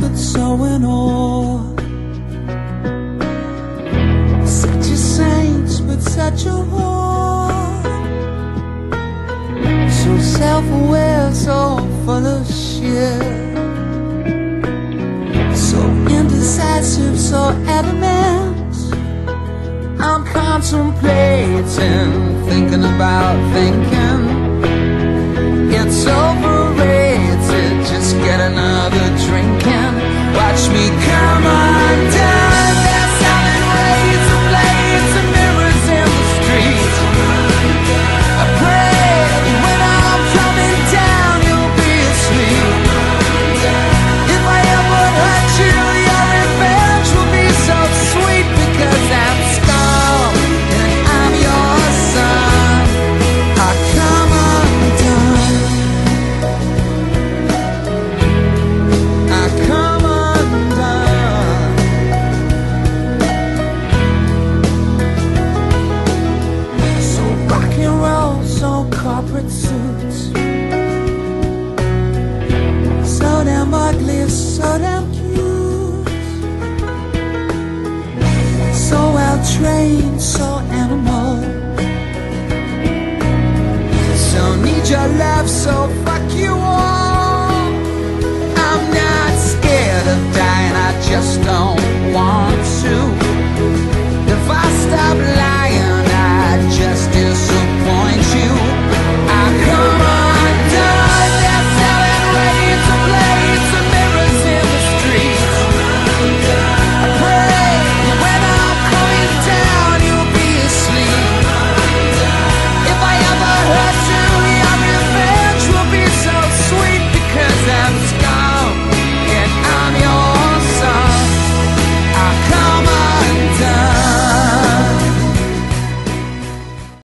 but so in awe Such a saint but such a whore. So self-aware, so full of shit. So indecisive, so adamant. I'm contemplating, thinking about thinking So animal. So need your love, so fuck you all. I'm not scared of dying, I just don't want.